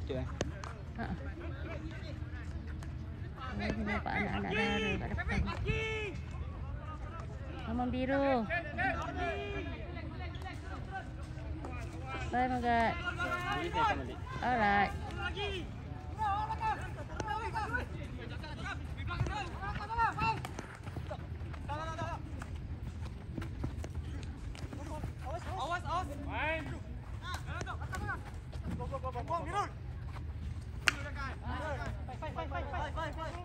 Itu eh? Ha. Oh, ni nampak anak-anak dara kat depan. Mamam biru. Bye, Magat. Jadi saya akan balik. Alright. Oi.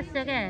Biasa ke? Boleh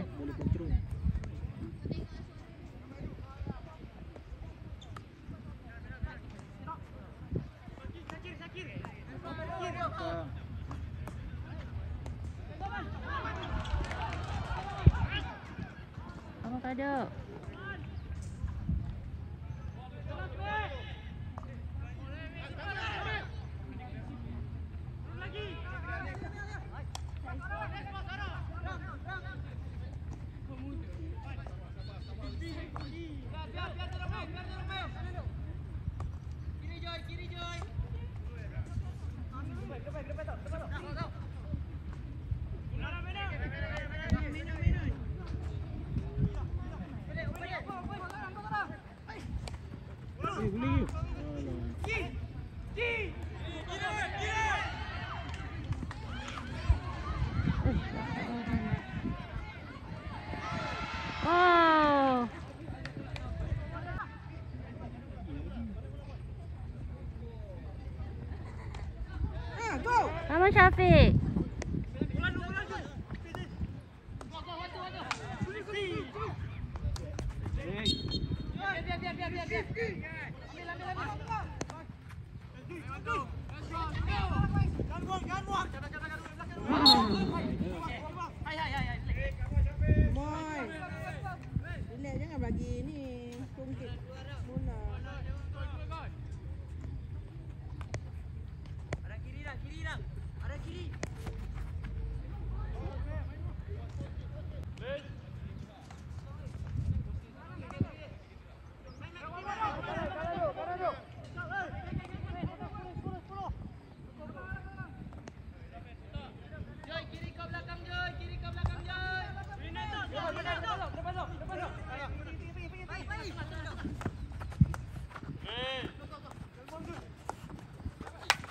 消费。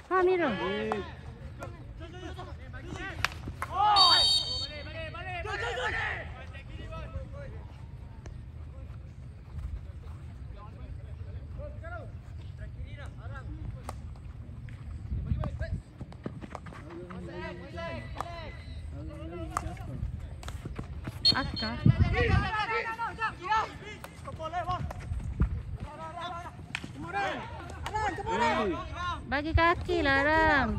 Ha Miro. Eh, lah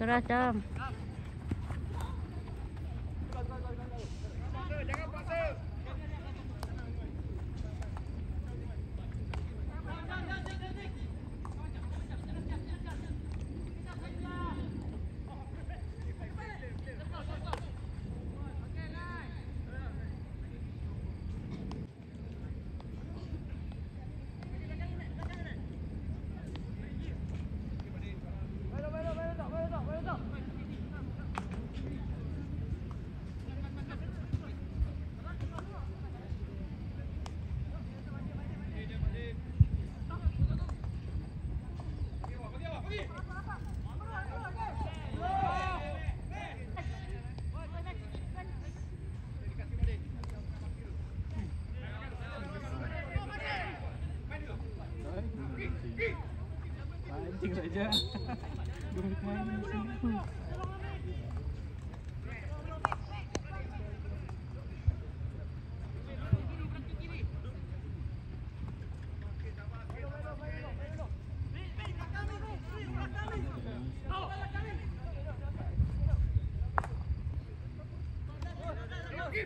keras dam.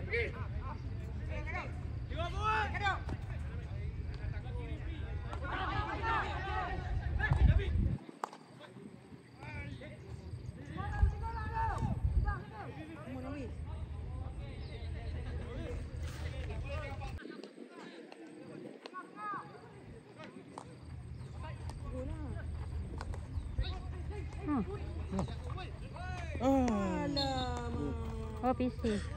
pergi, pergi. Buat. Oh, PC.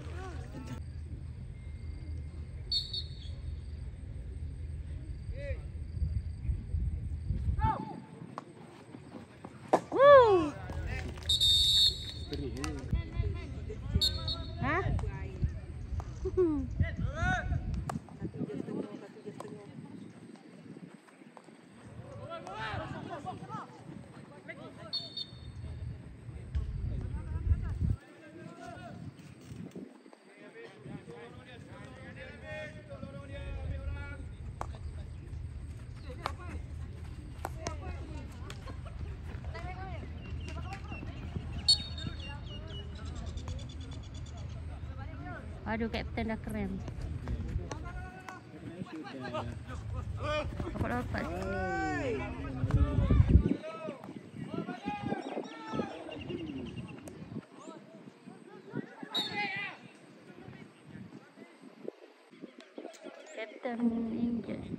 Aduh, kapten dah Apa, Dapat dapat. Captain English.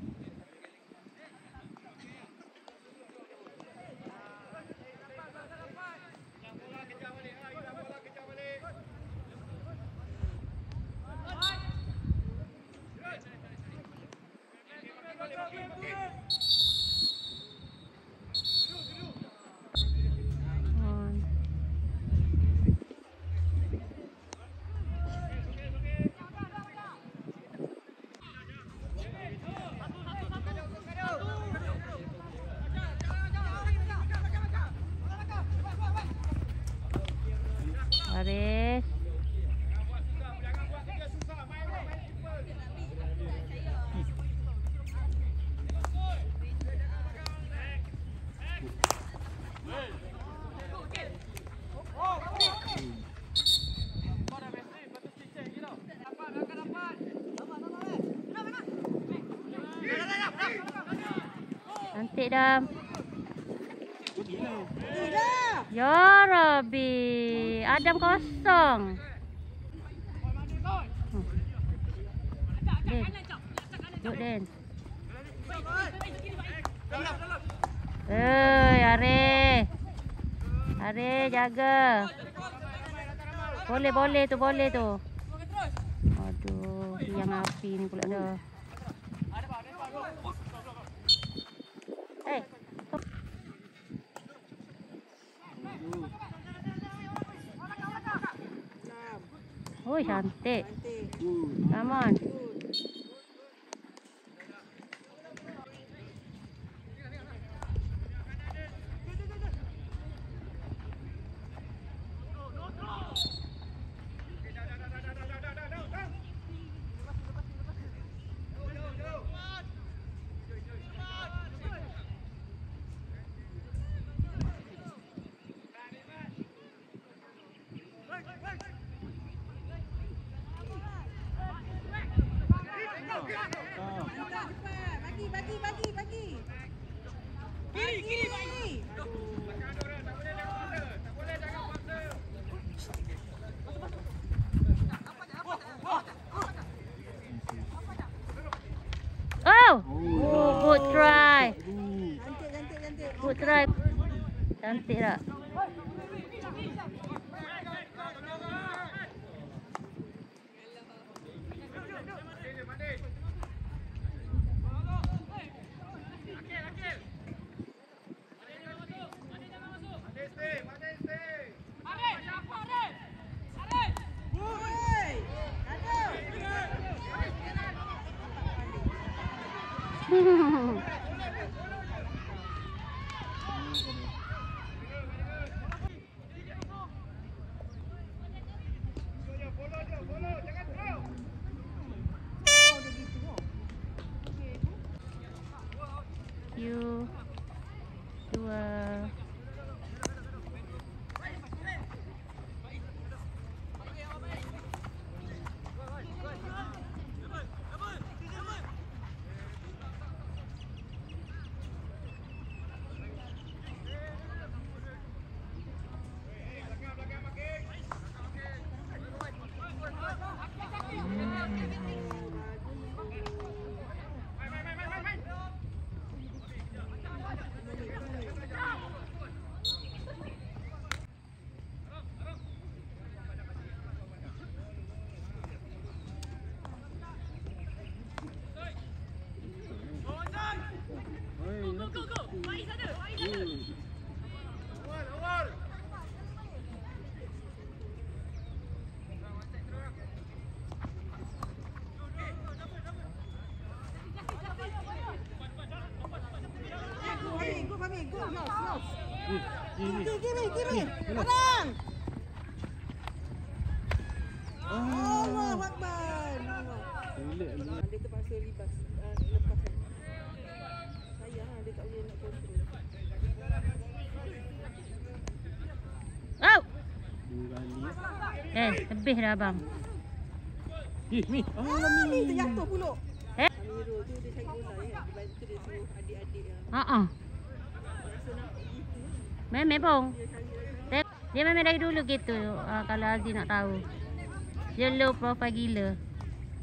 Lah. Tidak. Ya Rabbi. Adam kosong. Hmm. Den. Duduk Den. Eh, Are. Are jaga. Boleh boleh tu boleh tu. Aduh, yang api ni pula dah. Come on. Kiri. Kiri, kiri, kiri. Kiri. Padang. Ah. Allah Akbar. Allah. Relax dulu. Dia terpaksa libas. Uh, lepas. Sayang dia tak boleh nak control. Oh! Dua kali. Eh, lebih dah abang. Eh, Mi. Ah, ni terjatuh pulak. Eh? Amirul tu dia cari bola ya. Lepas tu dia suruh adik-adik yang Ha ah. rasa nak Memang pun. Dia memang dari dulu gitu uh, kalau Azri nak tahu. Dia low profile gila.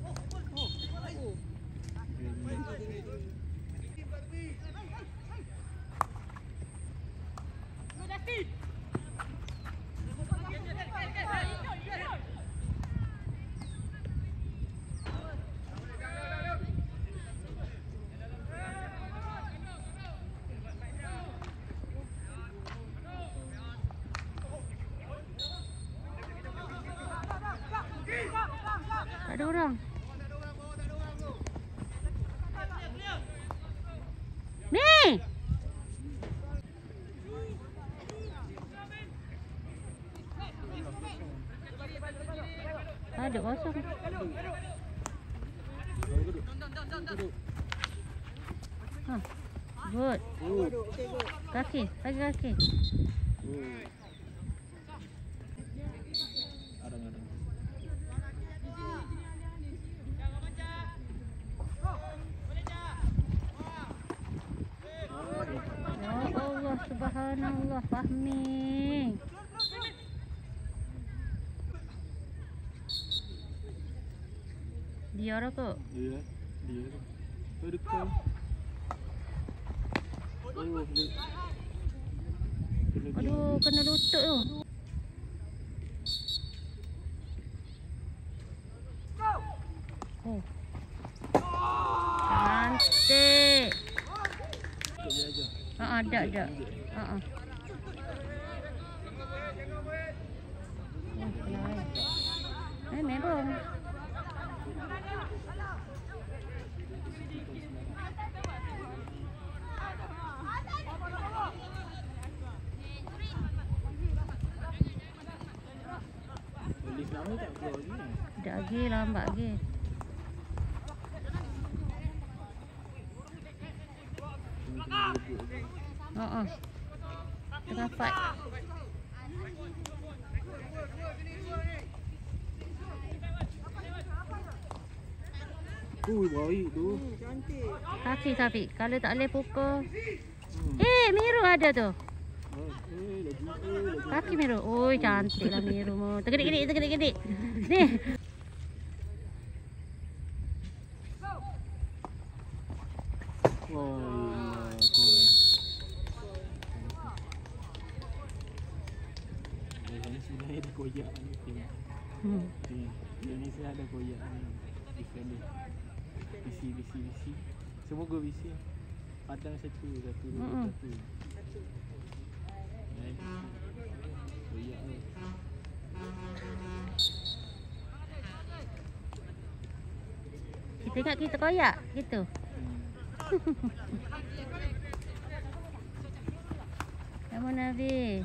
Oh. Oh. Tak ada orang. Ni! Ada kosong. Ha. Good. Kaki, bagi kaki. Oh. Arang-arang. Ya Allah, subhanallah, Fahmi. Dia orang tu. Dia. Dia. Kau dekat. Oh, dia. Kena dia. Aduh, kena lutut tu. Oh. Cantik. Ikut dia aja. Ada ada. Ha ah. Eh, memang. Polis lama tak keluar lagi. Lambat lagi. Kena tengah ah. Tengah fight. Ui, baik tu. Hmm, cantik. Kaki tapi kalau tak boleh pukul. Hmm. Eh, Miru ada tu. Oh, eh. Kaki Miru. Oi, cantik lah Miru. Tergedik-gedik, tergedik-gedik. Ni. Oh, ya, kau. Dia ni sebenarnya ada koyak ni. Tim. Hmm. Dia, dia ni saya ada koyak ni. Defender. BC, BC. Semua go BC. Padang satu, satu, dua, Mm-mm. satu. Satu. Nice. Koyak tu. Kita ingat kita koyak gitu. Hmm. Kamu Nabi.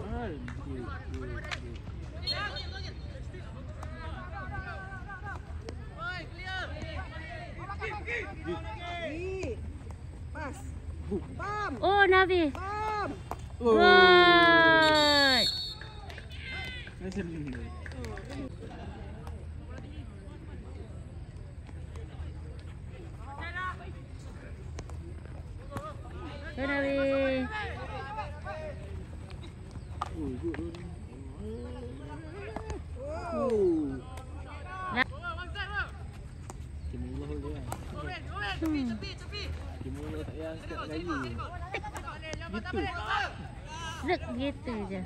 Ah, good, good, good. Ni. Pas. Bam. Oh Nabi. Bam. Oh. Good. Macam ni. Good Nabi. Oh, good, good. Oh. Oh. Ya. Cemurah dia. Hmm. Cemurah tak payah angkat kayu. Gitu. Zek gitu je.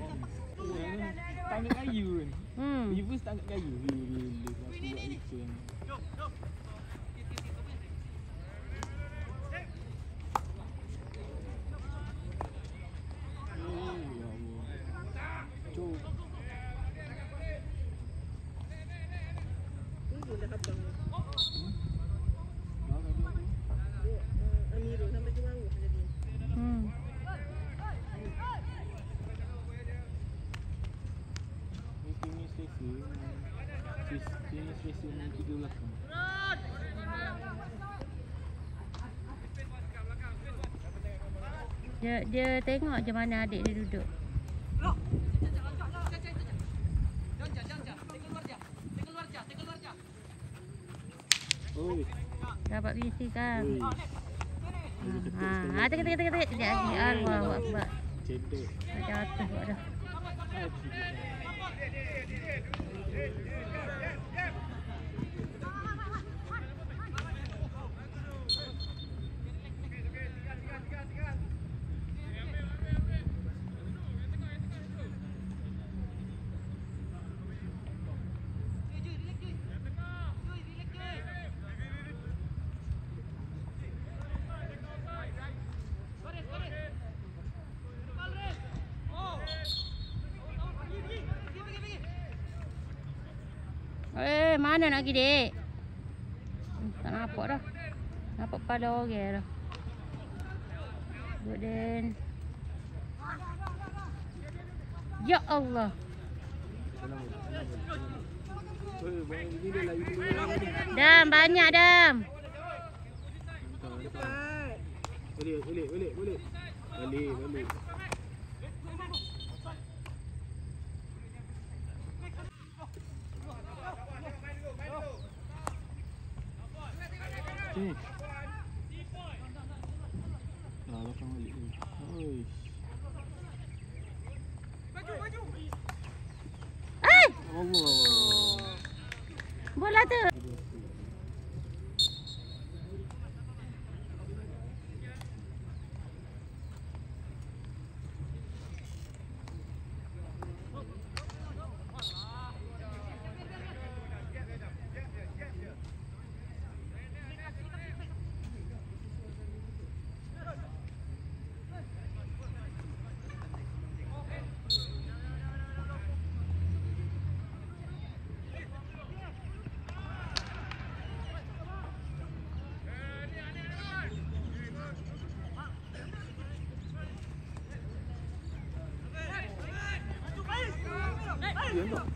Hmm. Tak angkat kayu kan. Hmm. Tak angkat kayu. Bila, bila, bila. Aku itu kan. Oh, ya Allah. Cuk. Tunggu dah abang. Dah tadi tu. Dia, uh, Amirul sampai Jemangu jadi. Hmm. Ni tim ni selesa. Sis- Tim ni selesa main tiga belakang. Dia dia tengok je mana adik dia duduk. Dapat BC kan. Ha, ha, tengok tengok tengok tengok. Dia lagi Allahu akbar. Cedek. Macam atas buat dah. Mana nak pergi, dek? Tak nampak dah. Nampak kepala orang dah. Good then. Ya Allah. Dam, banyak dam. Balik, balik, balik, balik. Balik, balik. Sini. Ah, belakang balik ni. Oi. Ai, Allah. bola tu. Tak?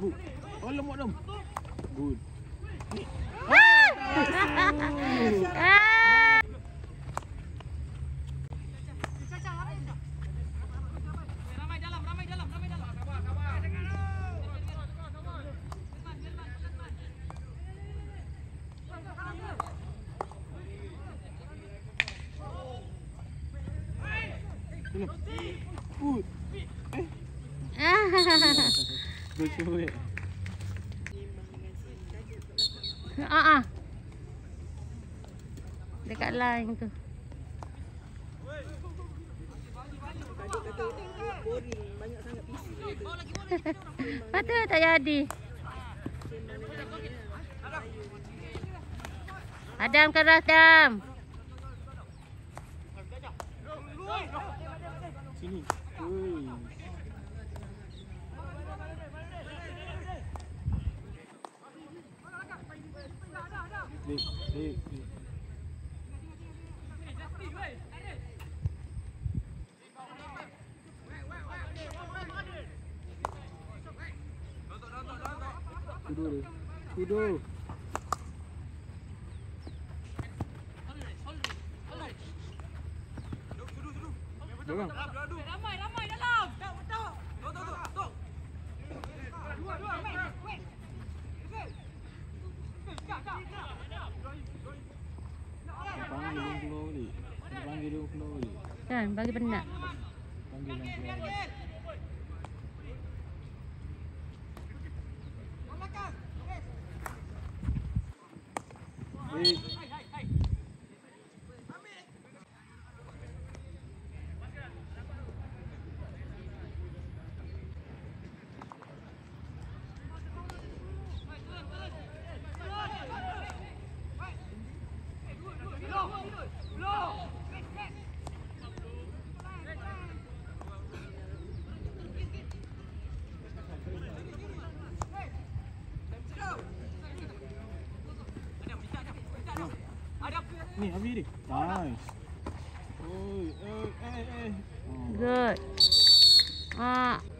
Bu. Alamak dam. Good. Ah! Tengok. Good. Ah. Cuy. Ah. Dekat line tu. Patut tak jadi. Adam keras Adam. Sini. Oi. Dek, dek, dek. Tidur dia. Tidur. Jangan. Dia Panggil dia keluar balik. Dia Panggil dia keluar balik. Kan bagi penat. Panggil dia keluar balik. Baik. Ni habis dia. Nice. Oi, oi, eh, eh. Oh. Good. Ah. Try Nabi. Good. Kita dia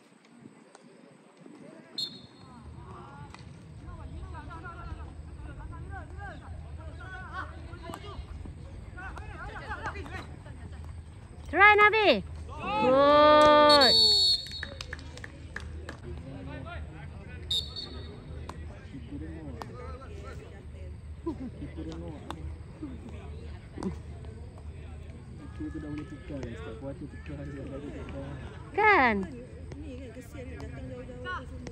mau. Kita dia mau. Itu tu dah boleh tukar guys. Tak puas tu tukar dia dah boleh tukar. Kan? Ni kan kesian ni datang jauh-jauh ke semua.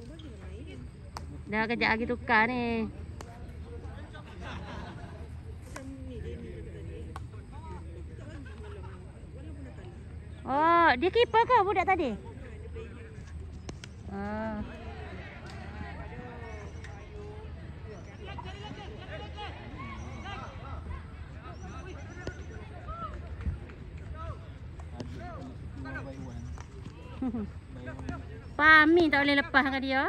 Bagi nak main. Dah kejap lagi tukar ni. Oh, dia keeper ke budak tadi? Ah. Pami tak boleh lepaskan dia.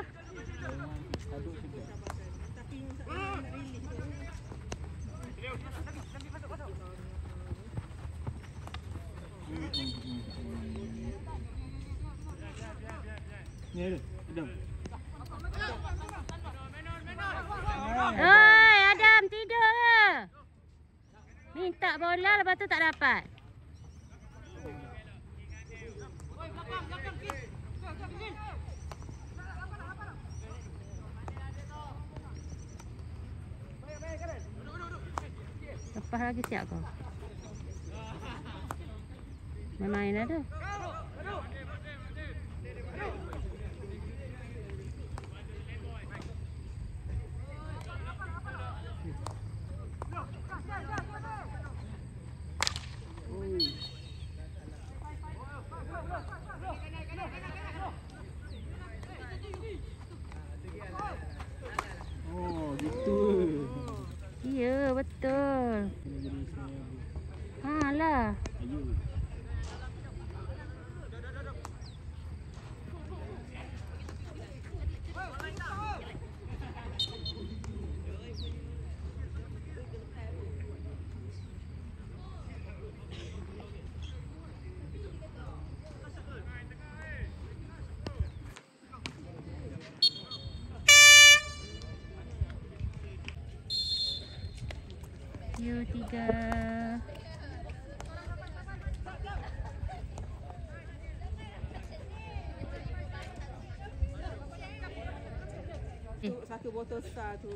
je Satu botol star tu.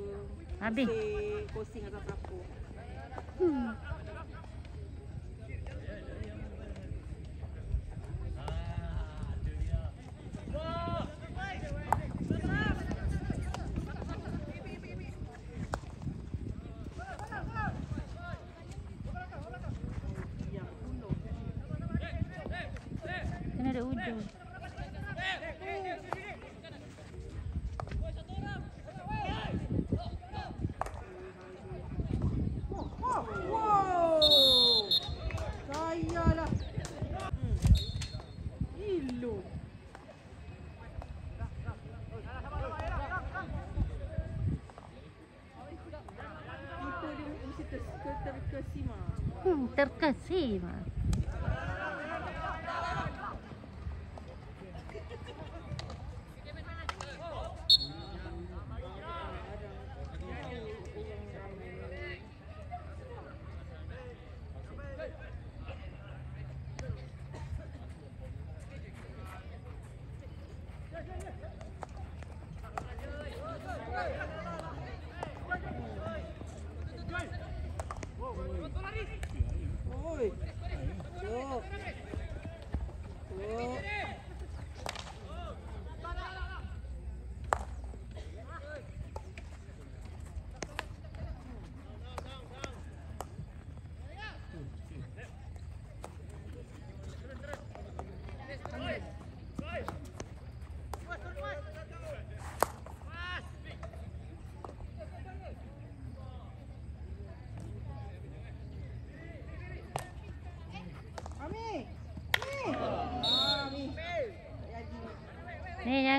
Habis. Posting atas apa Hmm. sì, ma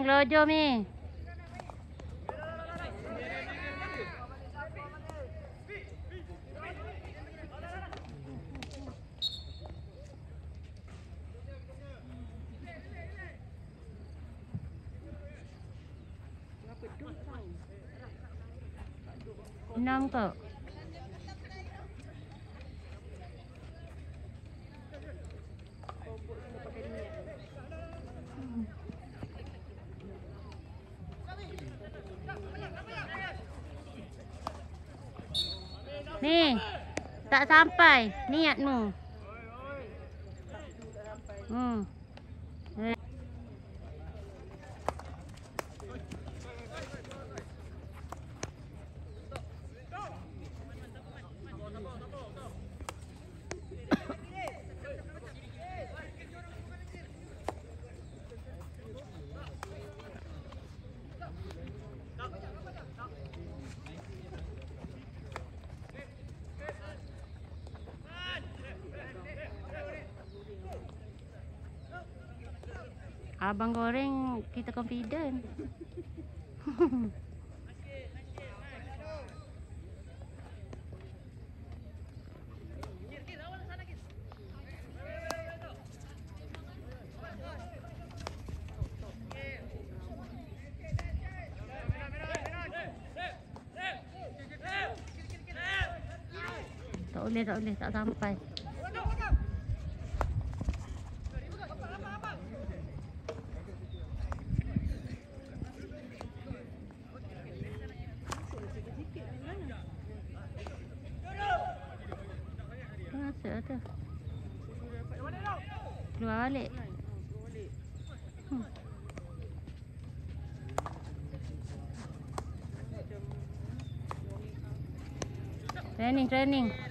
gelojo mi. sampai niatmu. Abang goreng kita confident. Tak boleh, tak boleh, tak sampai. Training, training.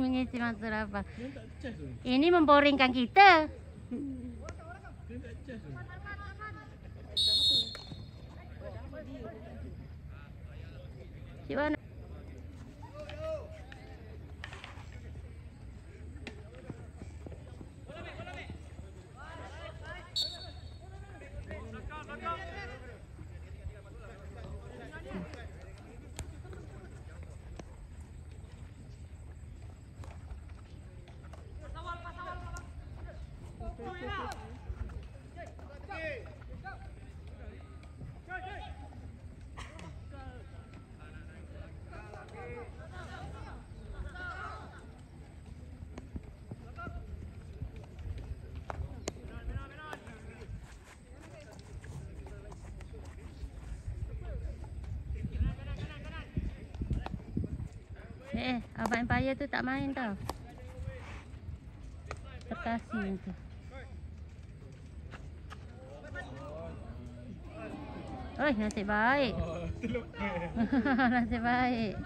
Mengisi masa apa? Ini memboringkan kita. Dia tak charge tu. Tak main tau. Terkasih tu. Oi, nasib baik. Oh, nasib baik.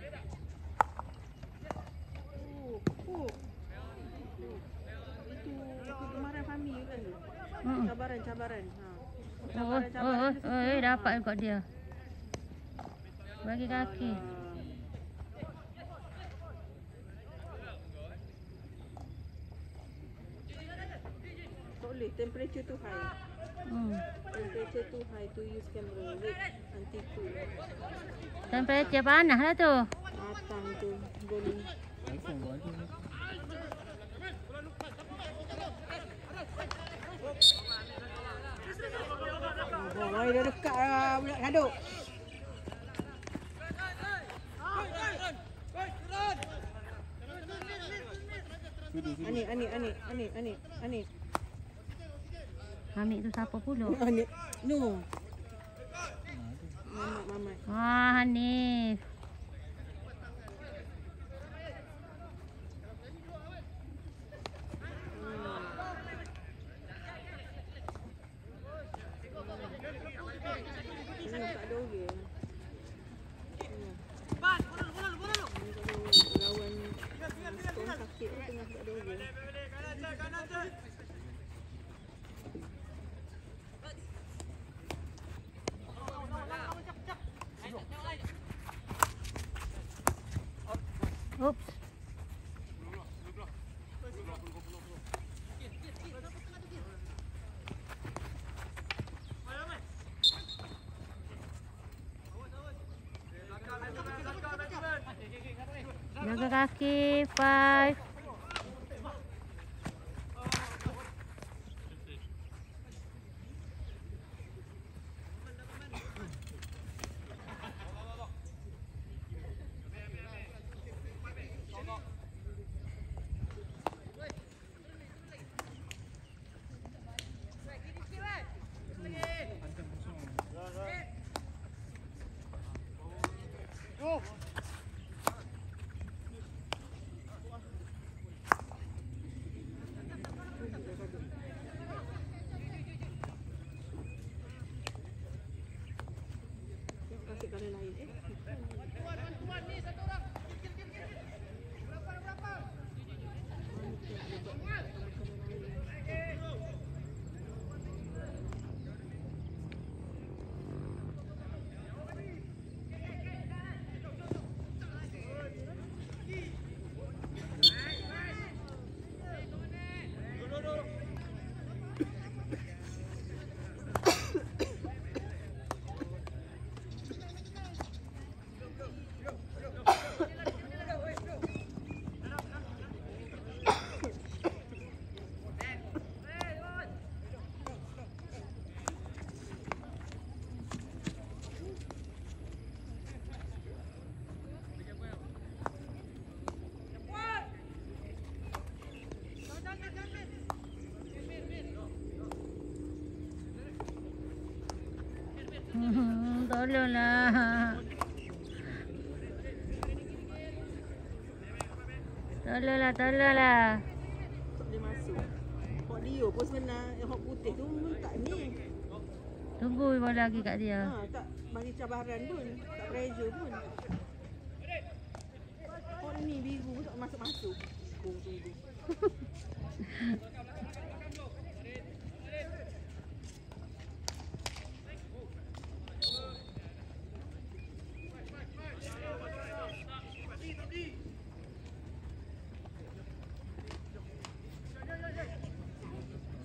Hilang bang. Oh, oh. Itu itu kemarin Fahmi kan tu. Hmm. Cabaran, cabaran. Ha. Oh, Cabaran, oh, cabaran oh, tu oh, kot dia. Bagi kaki. Boleh, temperature tu high. Hmm. Temperature tu high to use camera. Wait, anti cool. Temperature panas lah tu. Matang tu, boleh. Dah dekat lah budak sudu. Anik, anik, anik, anik, anik, anik. Hamid tu siapa pula? Anik. No. Mamat, mamat. Wah, Hanif. Ini tak ada orang. Hmm. Ini tak ada orang. Lawan Stone sakit tu tengah tak ada orang. Oops. Jaga kaki. Very nice. Eh, Tolonglah. Tolonglah, tolonglah. tak boleh masuk. Hot Leo pun sebenar. Yang hot putih tu pun tak ni. Tunggu baru lagi kat dia. Ha, tak bagi cabaran pun. Tak pressure pun. Hot ni biru tak masuk-masuk. Tunggu, tunggu.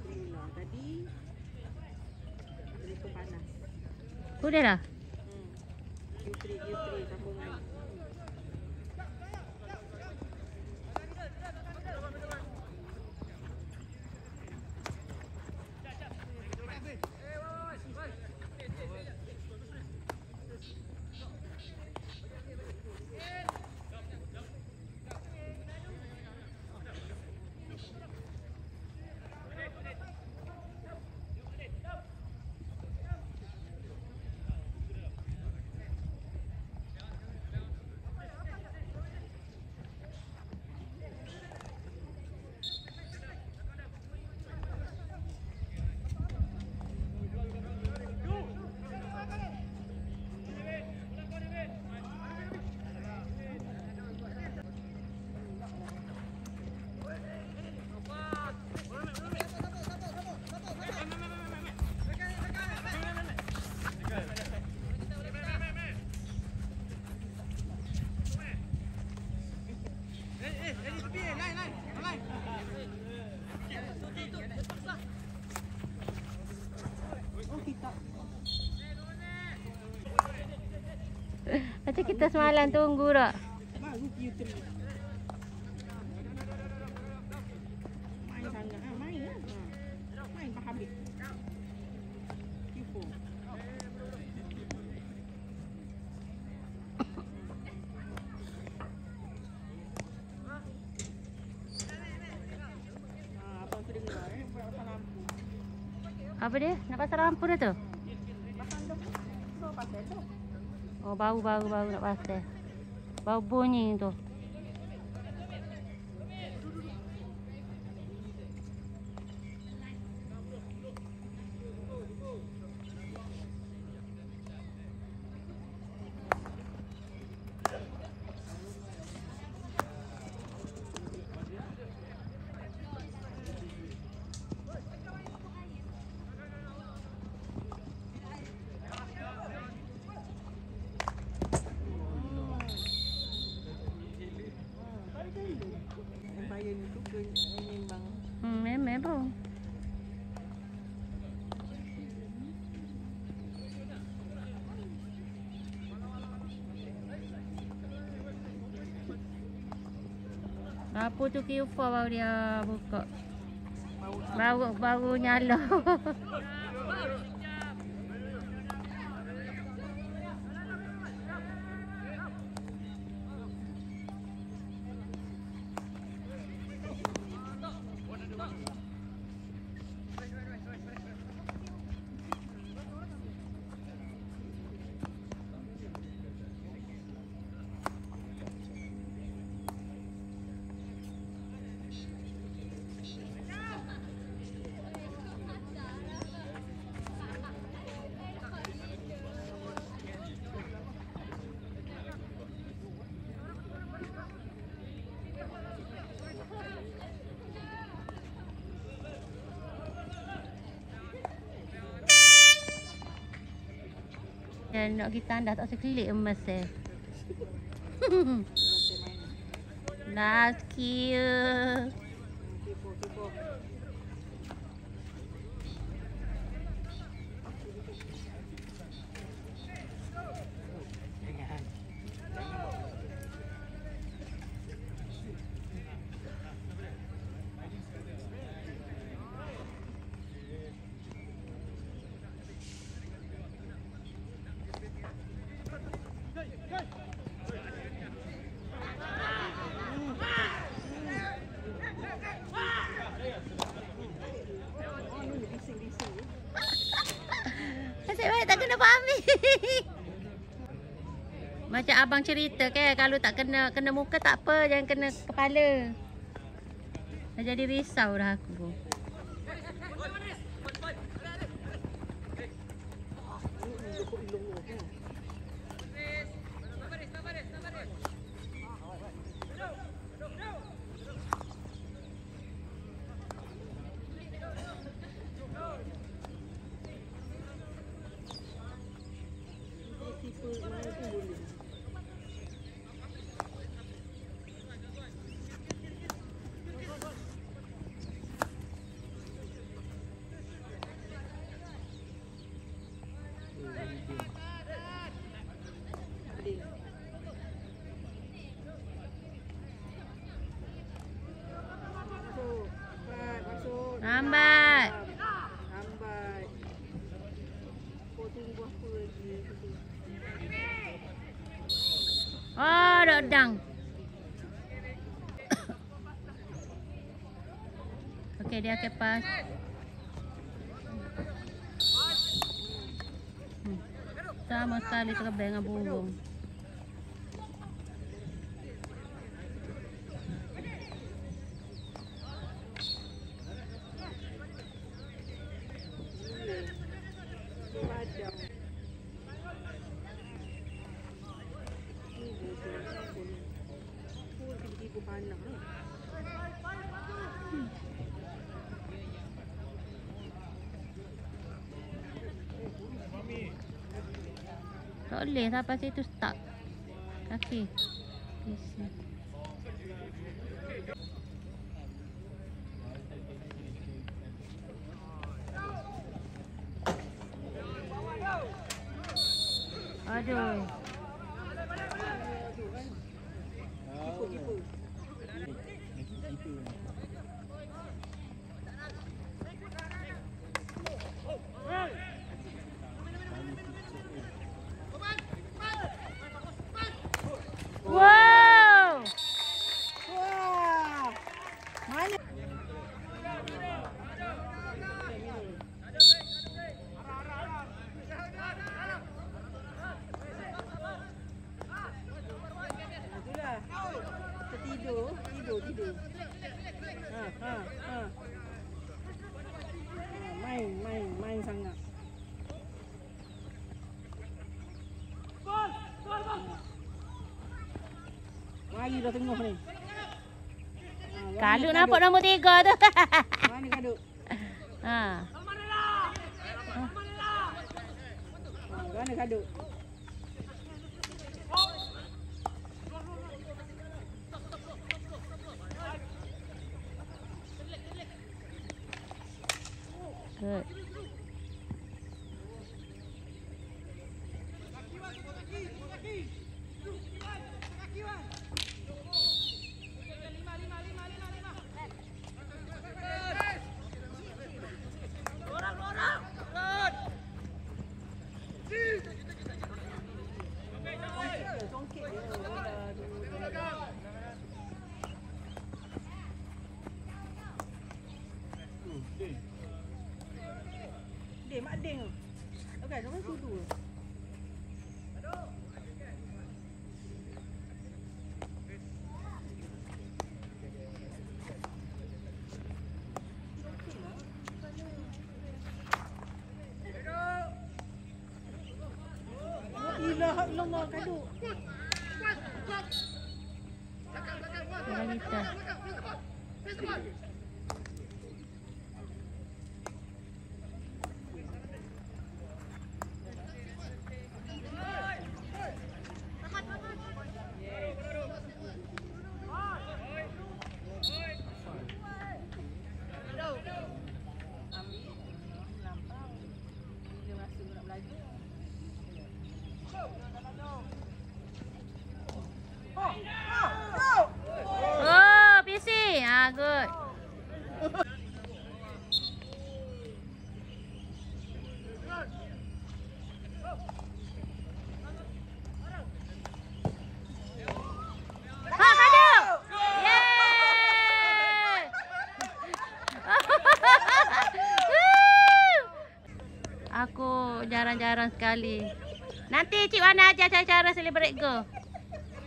Inilah, Tadi telefon panas. Boleh Macam kita semalam tunggu tak? Baru Q3. Main sangat. Main. Main tak habis. Q4. Abang tu dengar. Buat pasal lampu. Apa dia? Nak pasang lampu dah tu? Pasal dah. So, pasal dah. Oh, bau, bau, bau nak pasang. Bau bunyi tu. Empire ni tu ke menyembang. Hmm, memang pun. Apa tu Q4 baru dia buka. Baru baru nyala. Ya, nak kita anda tak sekelik emas eh. Laki. eh. Kipo, kipo. Oh, ni bising-bising. eh. Nasib baik tak kena pamit. Macam abang cerita kan kalau tak kena kena muka tak apa jangan kena kepala. Dah jadi risau dah aku. Ilong-ilong kan. Tipe mana pun boleh. Adil. Masuk. Cepat masuk. Lambat. Lambat. Kau tunggu apa lagi? Oh, dak dang. Okey, dia akan pas. Hmm. Sama sekali terbang dengan burung. Tak boleh sampai situ stuck. Kaki. Isi. Aduh. Kipu-kipu. Wow! Wah! Mana? Itulah. Tertidur, tidur, tidur. Ha, ha, ha. Ha, Main, main, main sangat. Mari dah tengah ni. Ha, Wani nampak nombor tiga tu. Mana kaduk? ha. Ha, mana kaduk? Ilah illallah kaduk. Dalam kita. Aku jarang-jarang sekali. Nanti Cik Wana ajar cara-cara celebrate go.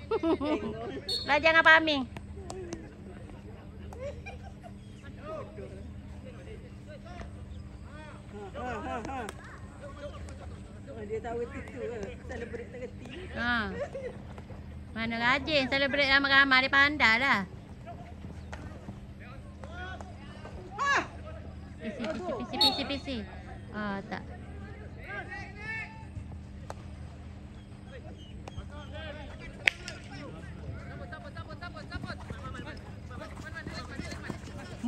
Belajar dengan Pak Amin. Ha ha ha. ha. Oh, dia tahu itu ke. Celebrate tak reti. Ha. Mana rajin celebrate ramai-ramai dia pandai lah. Pisi, pisi, pisi, pisi, pisi. Ah, tak.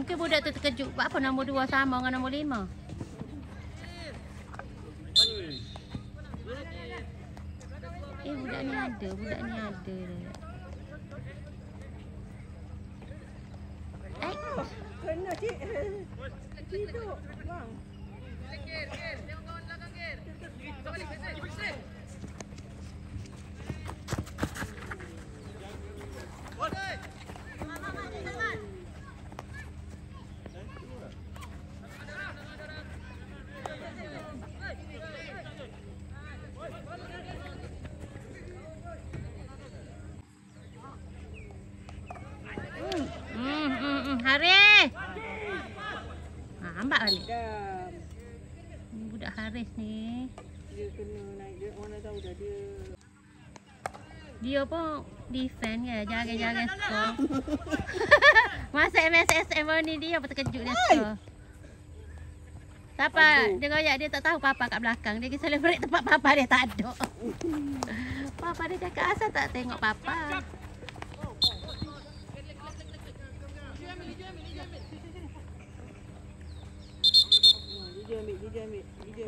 Mungkin budak tu terkejut. Buat apa nombor dua sama dengan nombor lima? Eh, budak ni ada. Budak ni ada. Eh, Kena cik. Tidur. Bang. Hmm, hmm, hmm. Haris. Ha, ambak balik. Dam. Ni Budak Haris ni. Dia kena naik. Dia mana tahu dah dia. Dia pun defend ke. Jangan-jangan skor. Masa MSSM ni dia pun terkejut dia skor. Siapa? Dia royak dia tak tahu papa kat belakang. Dia pergi celebrate tempat papa dia tak ada. papa dia cakap asal tak tengok papa.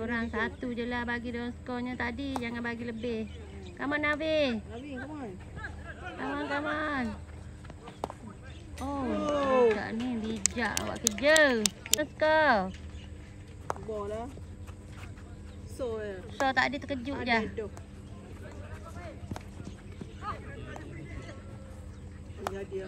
Korang satu je lah bagi dia skornya tadi. Jangan bagi lebih. Come on Nabi. Nabi, come on. Come on, come on. Oh, Oh. budak ni bijak buat kerja. Let's go. Ball lah. So, eh. So tadi terkejut je. Ada doh. Ya dia.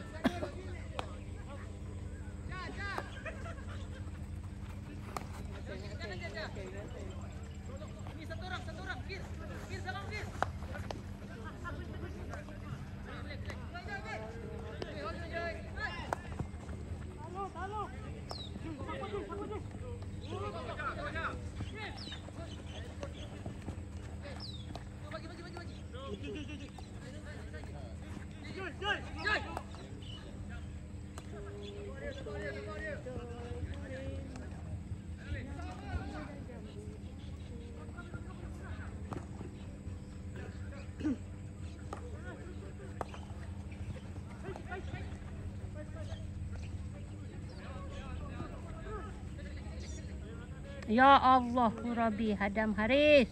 Ya Allah, Rabbi hadam Haris.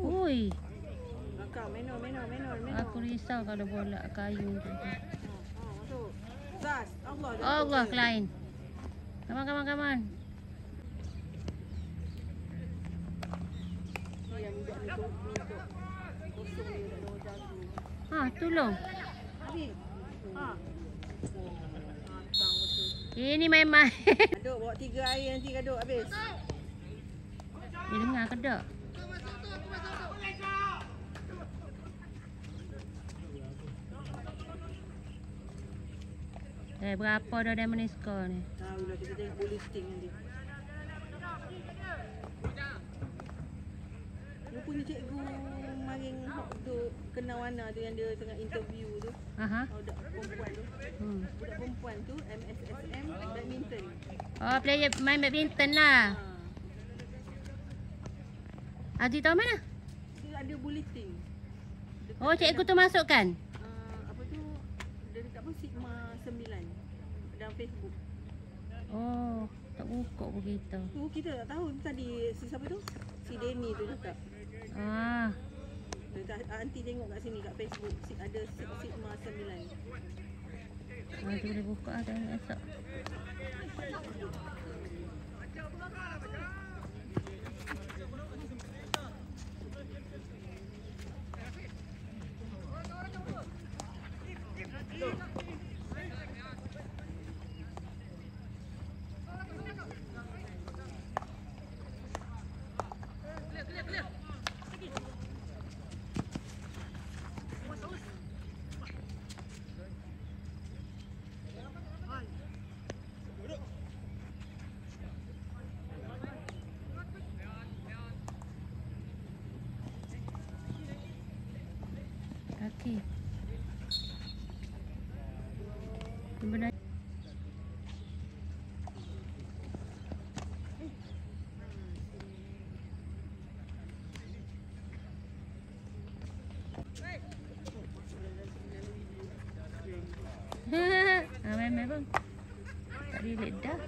Ui, Kakak, menor, menor, menor, menor. aku risau kalau bola kayu tu. Ha, masuk. Zaz, Allah. Allah, Klein. Come on, come on, come on. Yang budak ni tu, untuk kosong dia tak ada orang jaga. Ha, tolong. Nabi. Ha. Matang betul. Ini main-main. Aduk, bawa tiga air nanti kaduk habis. Dia dengar ke? Eh, berapa dah dia ni skor ni? Tahu lah kita tengok bulletin nanti. Rupanya cikgu maring hok tu kena warna tu yang dia tengah interview tu. Aha. Budak perempuan tu. Hmm. Budak perempuan tu MSSM badminton. Oh, player main badminton lah. Ha. Aziz tahu mana? Dia ada bulletin. Dekat Oh, cikgu tu masukkan. uh, apa tu dia dekat apa Sigma 9 dalam Facebook. Oh, tak buka pun kita. Tu kita tak tahu tadi si siapa tu? Si Denny tu cakap. Ah, Aunty tengok kat sini kat Facebook ada Sig- Sigma 9. ah tu boleh buka tengok esok. Benar. ah, main main bang. Tak relate dah.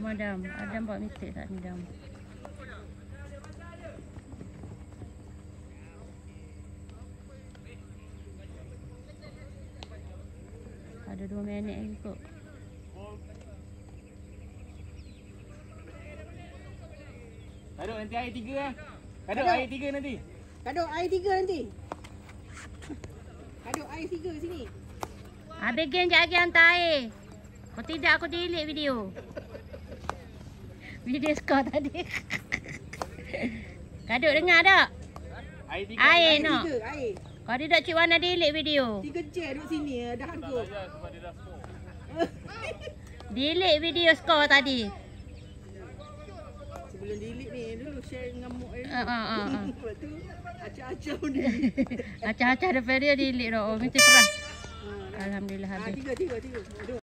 Nama Adam. Adam buat mistake saat ni Adam. Ada dua minit lagi kot. Kaduk nanti air tiga eh. Kaduk Kaduk. air tiga nanti. Kaduk air tiga nanti. Kaduk air tiga sini. Habis game sekejap lagi hantar air. Kalau tidak aku delete video. Video skor tadi. Kaduk dengar tak? Air tiga. Air Air no. tiga, air. Kalau tidak Cik Wana delete video. Tiga chair duduk sini eh, dah angkut. Delete video skor tadi. Sebelum delete ni dulu share dengan Mok air. Ah, ah, ah, ah. Lepas tu acah-acah ni. Acah-acah dia delete dah. Oh, mesti perah. Ah, Alhamdulillah ah, habis. tiga, tiga, tiga. Duduk.